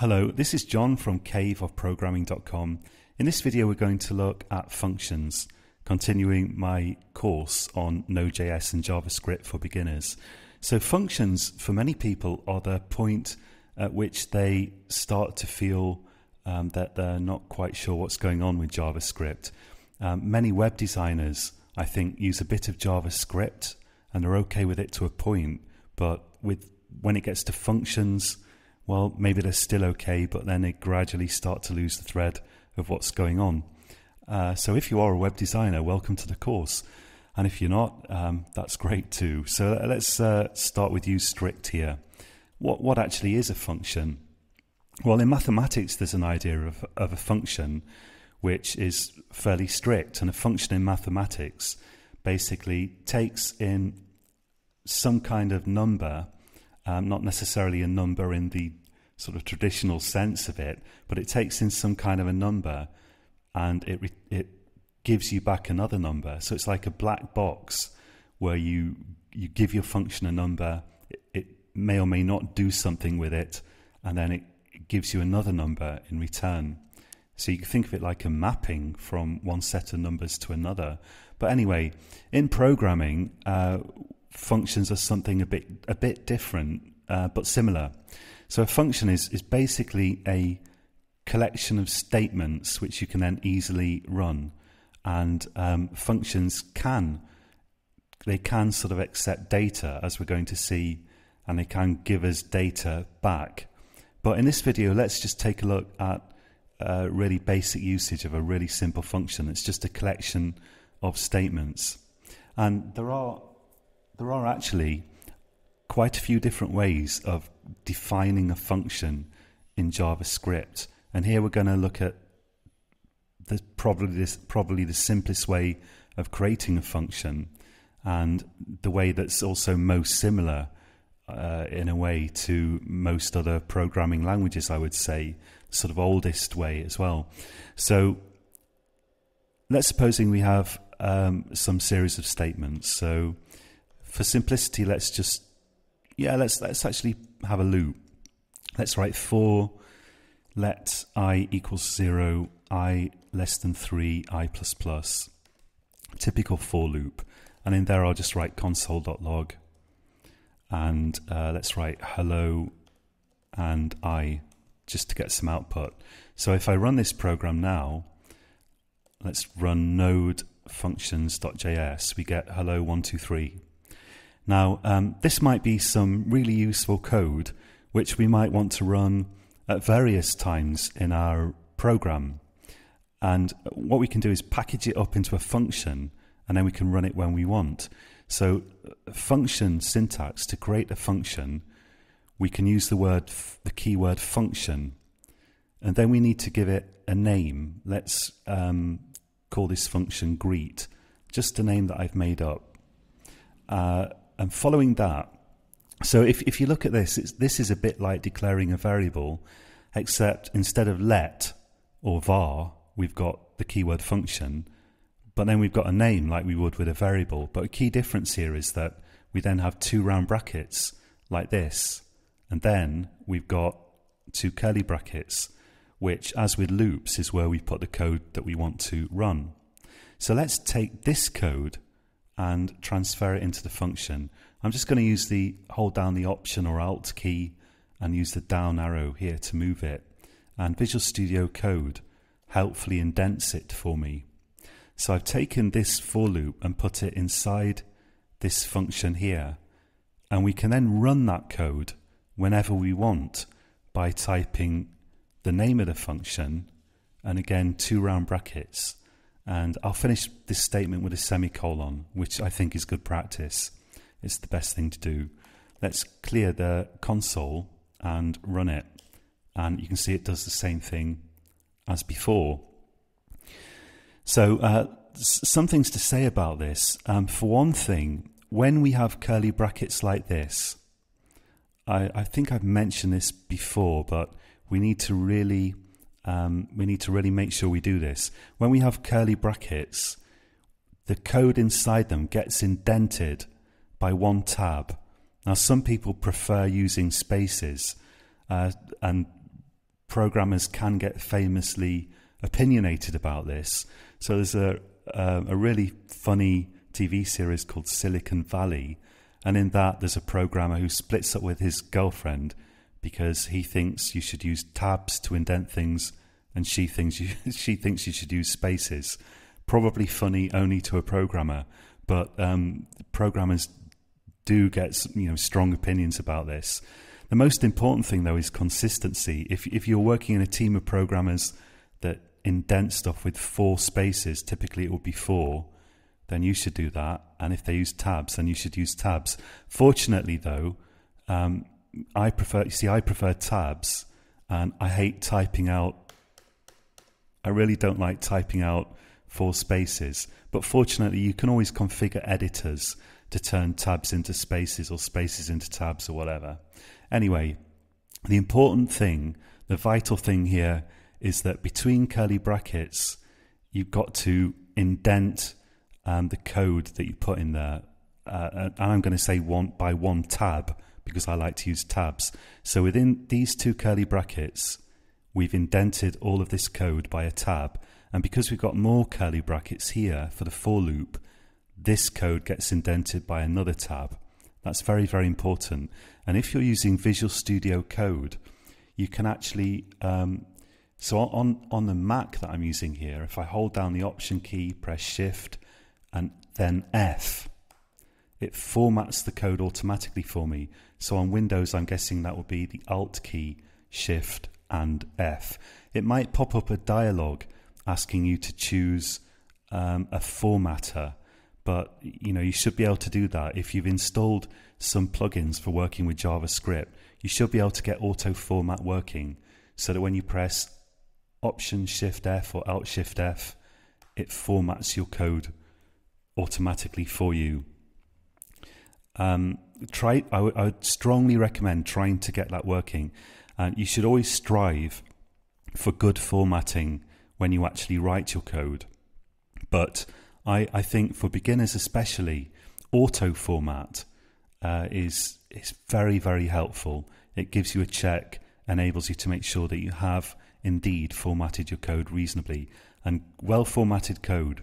Hello, this is John from caveofprogramming.com. In this video, we're going to look at functions, continuing my course on Node.js and JavaScript for beginners. So, functions for many people are the point at which they start to feel um, that they're not quite sure what's going on with JavaScript. Um, many web designers, I think, use a bit of JavaScript and are okay with it to a point, but with when it gets to functions, well, maybe they're still okay, but then they gradually start to lose the thread of what's going on. Uh, so if you are a web designer, welcome to the course. And if you're not, um, that's great too. So let's uh, start with use strict here. What, what actually is a function? Well, in mathematics, there's an idea of, of a function which is fairly strict. And a function in mathematics basically takes in some kind of number, um, not necessarily a number in the sort of traditional sense of it, but it takes in some kind of a number and it it gives you back another number. So it's like a black box where you you give your function a number, it, it may or may not do something with it, and then it, it gives you another number in return. So you can think of it like a mapping from one set of numbers to another. But anyway, in programming, uh, functions are something a bit a bit different, uh, but similar. So a function is, is basically a collection of statements which you can then easily run. And um, functions can they can sort of accept data as we're going to see and they can give us data back. But in this video, let's just take a look at a really basic usage of a really simple function. It's just a collection of statements. And there are there are actually quite a few different ways of defining a function in JavaScript. And here we're going to look at the, probably, this, probably the simplest way of creating a function and the way that's also most similar uh, in a way to most other programming languages, I would say, sort of oldest way as well. So let's supposing we have um, some series of statements. So for simplicity, let's just yeah, let's let's actually have a loop. Let's write for let i equals zero, i less than three, i plus plus. Typical for loop, and in there I'll just write console.log, and uh, let's write hello and i just to get some output. So if I run this program now, let's run node functions.js. We get hello one two three. Now, um, this might be some really useful code which we might want to run at various times in our program. And what we can do is package it up into a function and then we can run it when we want. So, uh, function syntax to create a function, we can use the word, the keyword function, and then we need to give it a name. Let's um, call this function greet, just a name that I've made up. Uh, and following that, so if, if you look at this, this is a bit like declaring a variable, except instead of let or var, we've got the keyword function, but then we've got a name like we would with a variable. But a key difference here is that we then have two round brackets like this, and then we've got two curly brackets, which, as with loops, is where we put the code that we want to run. So let's take this code and transfer it into the function. I'm just going to use the hold down the option or alt key and use the down arrow here to move it. And Visual Studio Code helpfully indents it for me. So I've taken this for loop and put it inside this function here. And we can then run that code whenever we want by typing the name of the function and again two round brackets and I'll finish this statement with a semicolon, which I think is good practice. It's the best thing to do. Let's clear the console and run it. And you can see it does the same thing as before. So, uh, some things to say about this. Um, for one thing, when we have curly brackets like this, I, I think I've mentioned this before, but we need to really um, we need to really make sure we do this. When we have curly brackets, the code inside them gets indented by one tab. Now, some people prefer using spaces, uh, and programmers can get famously opinionated about this. So there's a a, a really funny TV series called Silicon Valley, and in that there's a programmer who splits up with his girlfriend because he thinks you should use tabs to indent things, and she thinks you she thinks you should use spaces. Probably funny only to a programmer, but um, programmers do get you know strong opinions about this. The most important thing though is consistency. If if you're working in a team of programmers that indent stuff with four spaces, typically it would be four, then you should do that. And if they use tabs, then you should use tabs. Fortunately, though, um, I prefer. You see, I prefer tabs, and I hate typing out. I really don't like typing out four spaces. But fortunately, you can always configure editors to turn tabs into spaces or spaces into tabs or whatever. Anyway, the important thing, the vital thing here is that between curly brackets, you've got to indent um, the code that you put in there. Uh, and I'm going to say one by one tab because I like to use tabs. So within these two curly brackets, we've indented all of this code by a tab. And because we've got more curly brackets here for the for loop, this code gets indented by another tab. That's very, very important. And if you're using Visual Studio Code, you can actually um, so on, on the Mac that I'm using here, if I hold down the Option key, press Shift, and then F, it formats the code automatically for me. So on Windows, I'm guessing that would be the Alt key, Shift, and F. It might pop up a dialog asking you to choose um, a formatter, but you know you should be able to do that if you've installed some plugins for working with JavaScript. You should be able to get auto format working, so that when you press Option Shift F or Alt Shift F, it formats your code automatically for you. Um, try. I, w- I would strongly recommend trying to get that working. And you should always strive for good formatting when you actually write your code. But I, I think for beginners especially, auto format uh, is is very very helpful. It gives you a check, enables you to make sure that you have indeed formatted your code reasonably. And well formatted code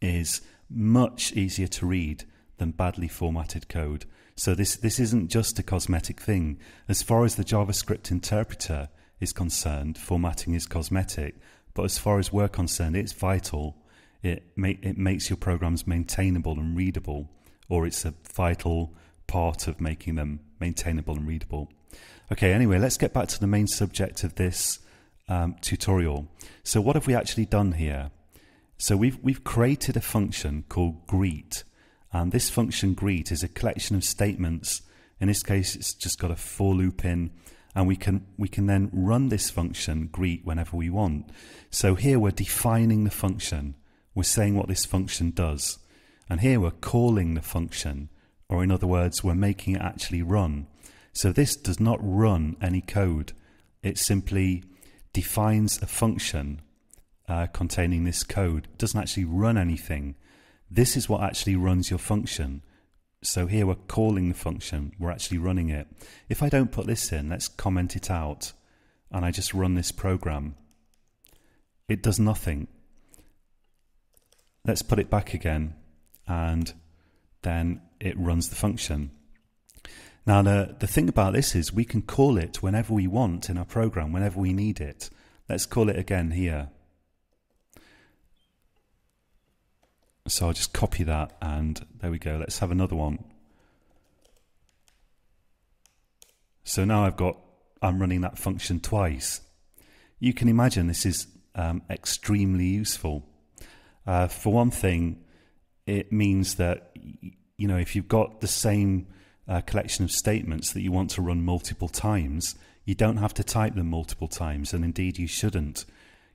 is much easier to read than badly formatted code. So this this isn't just a cosmetic thing. As far as the JavaScript interpreter is concerned, formatting is cosmetic. But as far as we're concerned, it's vital. It ma- it makes your programs maintainable and readable, or it's a vital part of making them maintainable and readable. Okay, anyway, let's get back to the main subject of this um, tutorial. So what have we actually done here? So we've we've created a function called greet, and this function greet is a collection of statements. In this case, it's just got a for loop in, and we can we can then run this function greet whenever we want. So here we're defining the function. We're saying what this function does, and here we're calling the function, or in other words, we're making it actually run. So this does not run any code. It simply defines a function uh, containing this code. It doesn't actually run anything. This is what actually runs your function. So here we're calling the function, we're actually running it. If I don't put this in, let's comment it out, and I just run this program. It does nothing. Let's put it back again, and then it runs the function. Now, the, the thing about this is we can call it whenever we want in our program, whenever we need it. Let's call it again here. So I'll just copy that and there we go. Let's have another one. So now I've got, I'm running that function twice. You can imagine this is um, extremely useful. Uh, for one thing, it means that, you know, if you've got the same uh, collection of statements that you want to run multiple times, you don't have to type them multiple times, and indeed you shouldn't.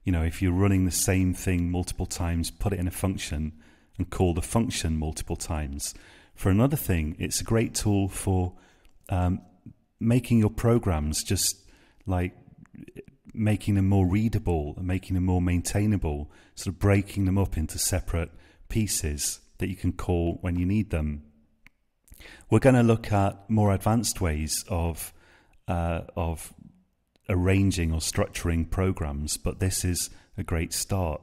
You know, if you're running the same thing multiple times, put it in a function and call the function multiple times. For another thing, it's a great tool for um, making your programs just like making them more readable and making them more maintainable, sort of breaking them up into separate pieces that you can call when you need them. We're going to look at more advanced ways of uh, of arranging or structuring programs, but this is a great start.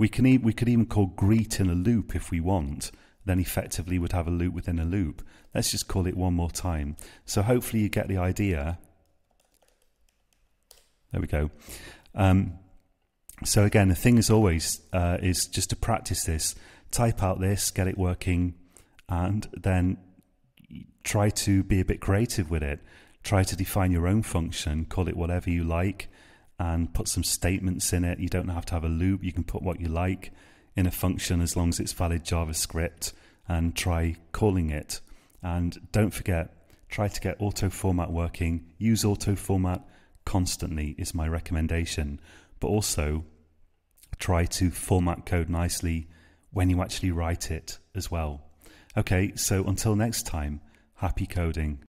We can e- we could even call greet in a loop if we want. Then effectively would have a loop within a loop. Let's just call it one more time. So hopefully you get the idea. There we go. Um, so again, the thing is always uh, is just to practice this. Type out this, get it working, and then try to be a bit creative with it. Try to define your own function, call it whatever you like, and put some statements in it. You don't have to have a loop. You can put what you like in a function as long as it's valid JavaScript and try calling it. And don't forget, try to get auto format working. Use auto format constantly, is my recommendation. But also, try to format code nicely when you actually write it as well. Okay, so until next time, happy coding.